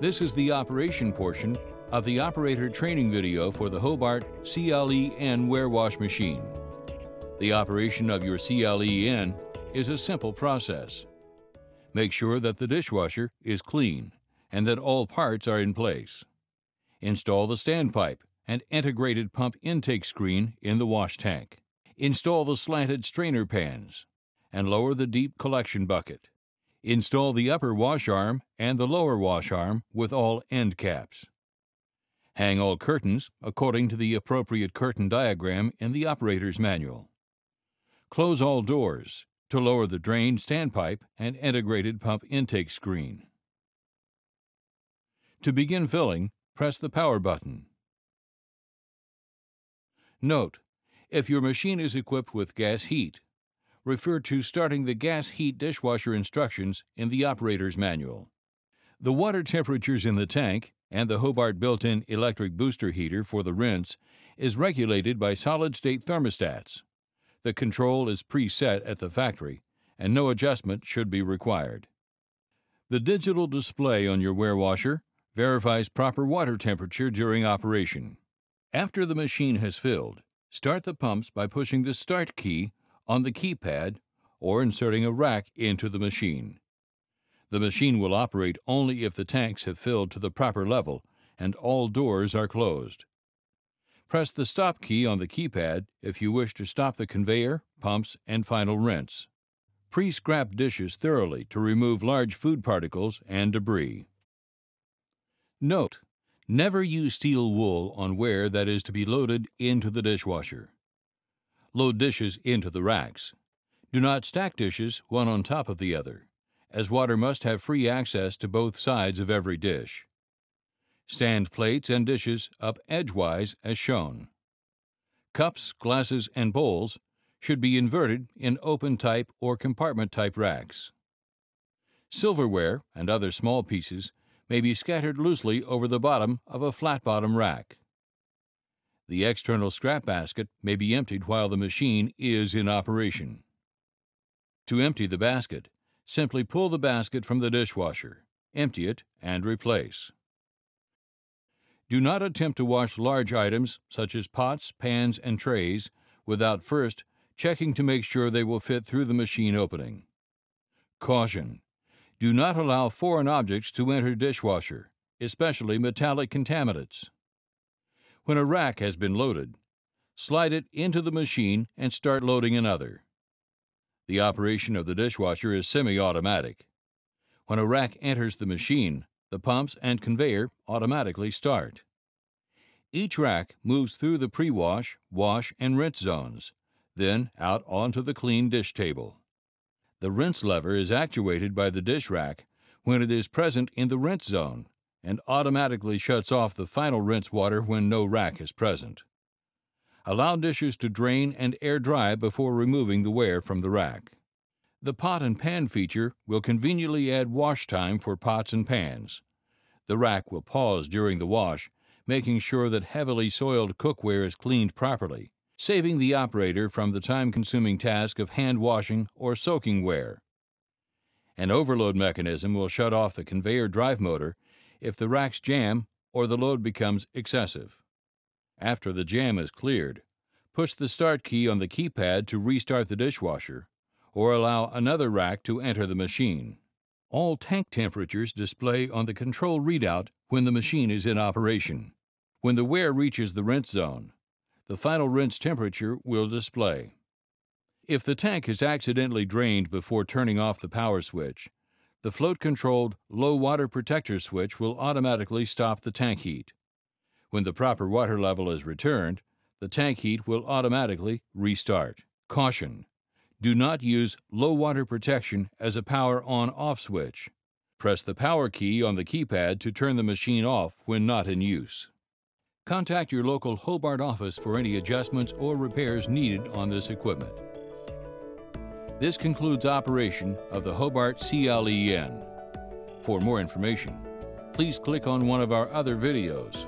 This is the operation portion of the operator training video for the Hobart CLEN Warewash machine. The operation of your CLEN is a simple process. Make sure that the dishwasher is clean and that all parts are in place. Install the standpipe and integrated pump intake screen in the wash tank. Install the slanted strainer pans and lower the deep collection bucket. Install the upper wash arm and the lower wash arm with all end caps. Hang all curtains according to the appropriate curtain diagram in the operator's manual. Close all doors to lower the drain standpipe and integrated pump intake screen. To begin filling, press the power button. Note, if your machine is equipped with gas heat, refer to starting the gas heat dishwasher instructions in the operator's manual. The water temperatures in the tank and the Hobart built-in electric booster heater for the rinse is regulated by solid-state thermostats. The control is preset at the factory, and no adjustment should be required. The digital display on your ware washer verifies proper water temperature during operation. After the machine has filled, start the pumps by pushing the Start key on the keypad or inserting a rack into the machine. The machine will operate only if the tanks have filled to the proper level and all doors are closed. Press the Stop key on the keypad if you wish to stop the conveyor, pumps, and final rinse. Pre-scrap dishes thoroughly to remove large food particles and debris. Note: Never use steel wool on ware that is to be loaded into the dishwasher. Load dishes into the racks. Do not stack dishes one on top of the other, as water must have free access to both sides of every dish. Stand plates and dishes up edgewise as shown. Cups, glasses, and bowls should be inverted in open type or compartment type racks. Silverware and other small pieces may be scattered loosely over the bottom of a flat bottom rack. The external scrap basket may be emptied while the machine is in operation. To empty the basket, simply pull the basket from the dishwasher, empty it, and replace. Do not attempt to wash large items such as pots, pans, and trays without first checking to make sure they will fit through the machine opening. Caution! Do not allow foreign objects to enter dishwasher, especially metallic contaminants. When a rack has been loaded, slide it into the machine and start loading another. The operation of the dishwasher is semi-automatic. When a rack enters the machine, the pumps and conveyor automatically start. Each rack moves through the pre-wash, wash, and rinse zones, then out onto the clean dish table. The rinse lever is actuated by the dish rack when it is present in the rinse zone and automatically shuts off the final rinse water when no rack is present. Allow dishes to drain and air dry before removing the ware from the rack. The pot and pan feature will conveniently add wash time for pots and pans. The rack will pause during the wash, making sure that heavily soiled cookware is cleaned properly saving the operator from the time-consuming task of hand washing or soaking ware. An overload mechanism will shut off the conveyor drive motor if the racks jam or the load becomes excessive. After the jam is cleared, push the Start key on the keypad to restart the dishwasher or allow another rack to enter the machine. All tank temperatures display on the control readout when the machine is in operation. When the ware reaches the rinse zone, the final rinse temperature will display. If the tank is accidentally drained before turning off the power switch, the float-controlled low water protector switch will automatically stop the tank heat. When the proper water level is returned, the tank heat will automatically restart. Caution! Do not use low water protection as a power on-off switch. Press the power key on the keypad to turn the machine off when not in use. Contact your local Hobart office for any adjustments or repairs needed on this equipment. This concludes operation of the Hobart CLEN. For more information, please click on one of our other videos